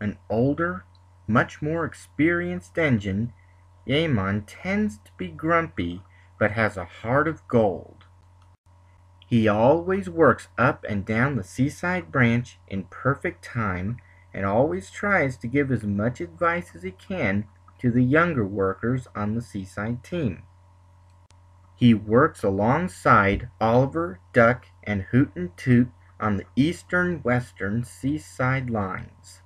an older, much more experienced engine, Yaemon tends to be grumpy but has a heart of gold. He always works up and down the seaside branch in perfect time and always tries to give as much advice as he can to the younger workers on the seaside team. He works alongside Oliver, Duck, and Hoot and Toot on the eastern western seaside lines.